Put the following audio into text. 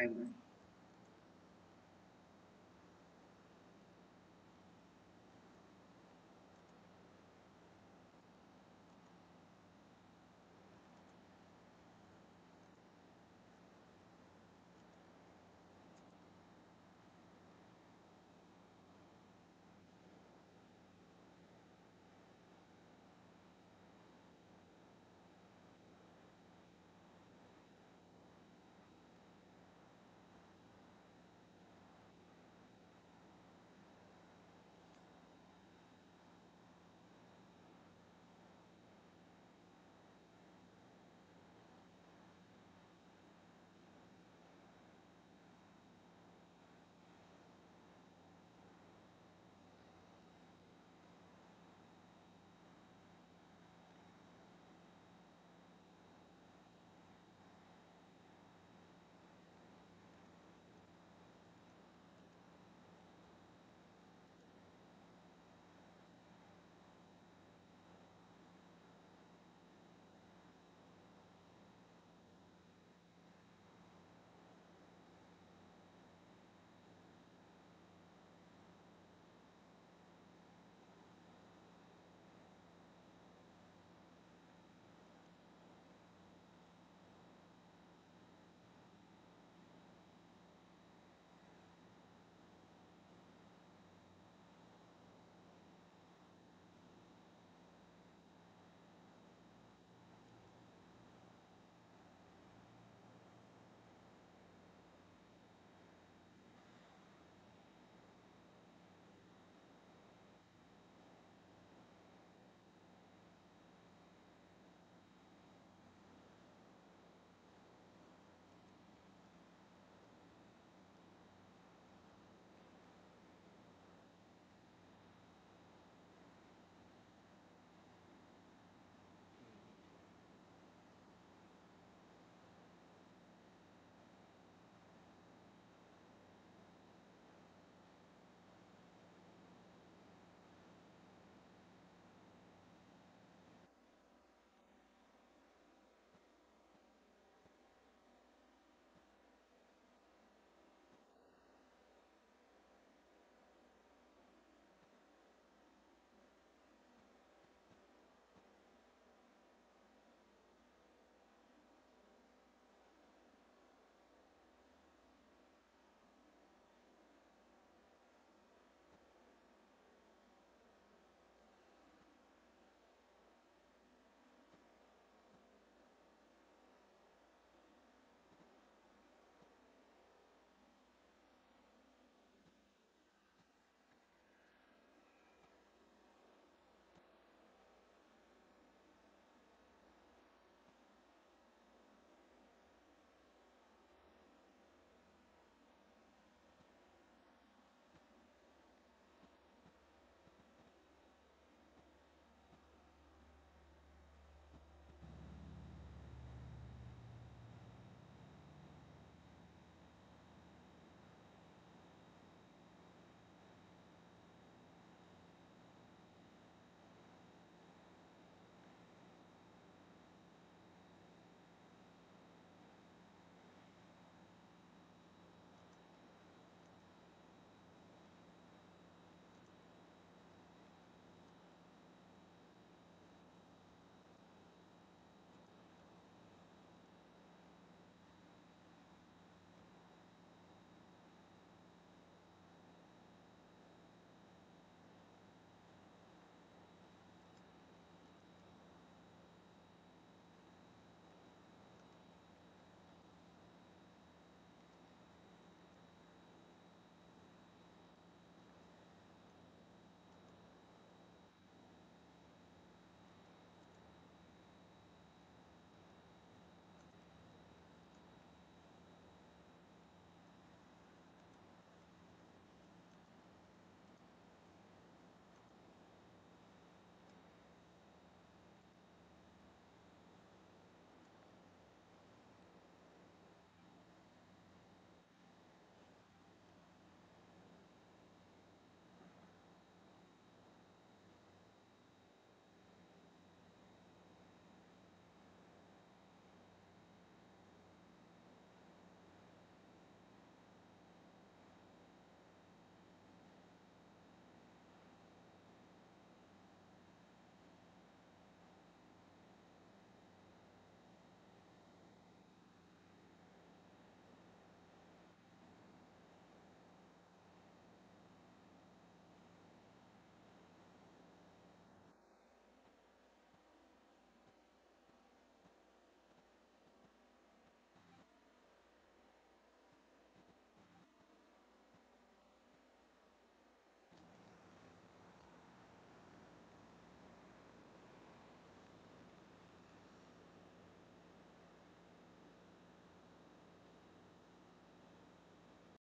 Amen.